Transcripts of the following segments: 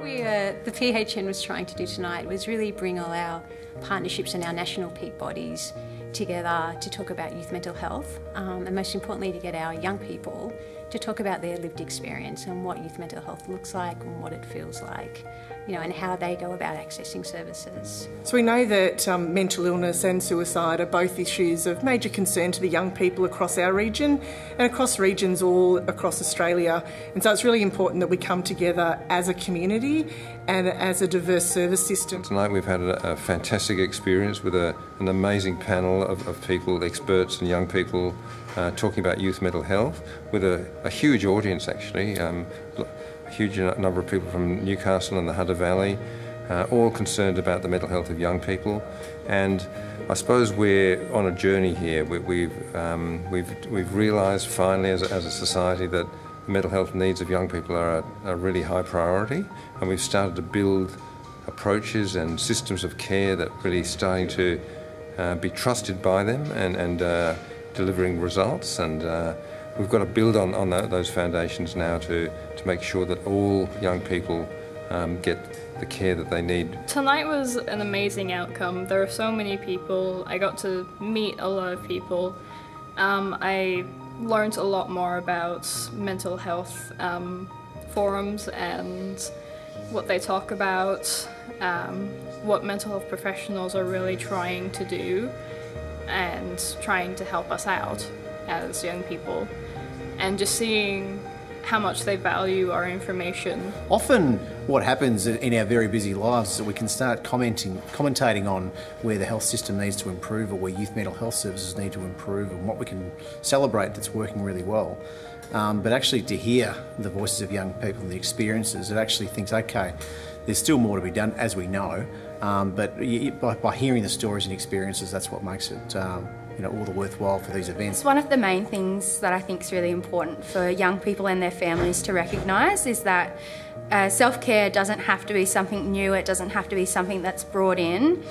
we uh, the PHN was trying to do tonight was really bring all our partnerships and our national peak bodies together to talk about youth mental health um, and most importantly to get our young people to talk about their lived experience and what youth mental health looks like and what it feels like you know and how they go about accessing services. So we know that um, mental illness and suicide are both issues of major concern to the young people across our region and across regions all across Australia and so it's really important that we come together as a community and as a diverse service system. Tonight we've had a, a fantastic experience with a, an amazing panel of, of people, experts and young people uh, talking about youth mental health with a, a huge audience actually, um, a huge number of people from Newcastle and the Hunter Valley, uh, all concerned about the mental health of young people. And I suppose we're on a journey here. We, have um, we've, we've realised finally as a, as a society that the mental health needs of young people are a, a really high priority, and we've started to build approaches and systems of care that really starting to uh, be trusted by them and, and uh, delivering results. And uh, we've got to build on, on that, those foundations now to, to make sure that all young people um, get the care that they need. Tonight was an amazing outcome. There are so many people. I got to meet a lot of people. Um, I learned a lot more about mental health um, forums and what they talk about, um, what mental health professionals are really trying to do and trying to help us out as young people and just seeing how much they value our information. Often what happens in our very busy lives is that we can start commenting, commentating on where the health system needs to improve or where youth mental health services need to improve and what we can celebrate that's working really well. Um, but actually to hear the voices of young people and the experiences, it actually thinks, okay, there's still more to be done, as we know, um, but by, by, hearing the stories and experiences, that's what makes it um, you know, all the worthwhile for these events. One of the main things that I think is really important for young people and their families to recognise is that uh, self-care doesn't have to be something new, it doesn't have to be something that's brought in.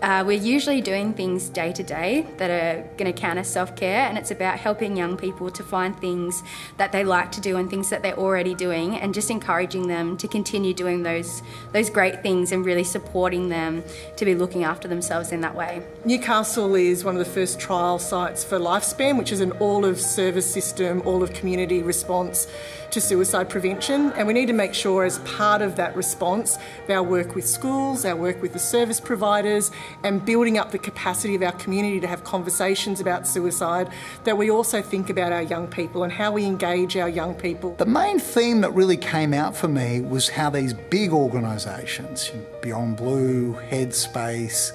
Uh, we're usually doing things day to day that are going to count as self care, and it's about helping young people to find things that they like to do and things that they're already doing, and just encouraging them to continue doing those those great things and really supporting them to be looking after themselves in that way. Newcastle is one of the first trial sites for Lifespan, which is an all of service system, all of community response to suicide prevention, and we need to make sure, as part of that response, our work with schools, our work with the service providers and building up the capacity of our community to have conversations about suicide, that we also think about our young people and how we engage our young people. The main theme that really came out for me was how these big organisations, Beyond Blue, Headspace,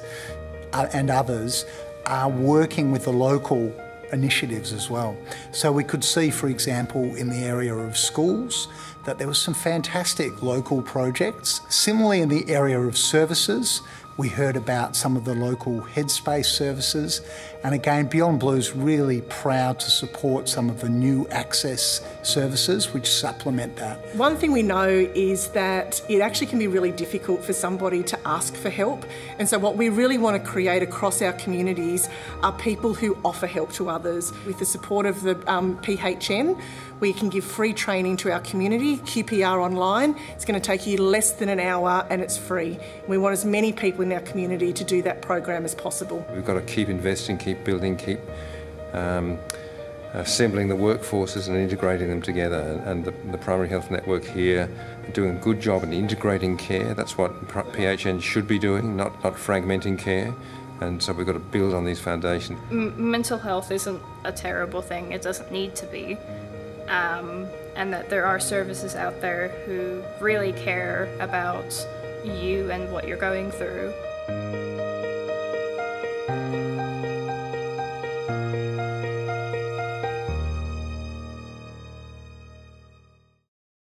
uh, and others, are working with the local initiatives as well. So we could see, for example, in the area of schools, that there was some fantastic local projects. Similarly, in the area of services, we heard about some of the local headspace services, and again, Beyond Blue is really proud to support some of the NewAccess services which supplement that. One thing we know is that it actually can be really difficult for somebody to ask for help, and so what we really want to create across our communities are people who offer help to others. With the support of the um, PHN, we can give free training to our community, QPR online. It's going to take you less than an hour and it's free. We want as many people in our community to do that program as possible. We've got to keep investing, keep building, keep um, assembling the workforces and integrating them together. And the, the, Primary Health Network here doing a good job in integrating care. That's what PHN should be doing, not, not fragmenting care. And so we've got to build on these foundations. M mental health isn't a terrible thing. It doesn't need to be um, and that there are services out there who really care about you and what you're going through.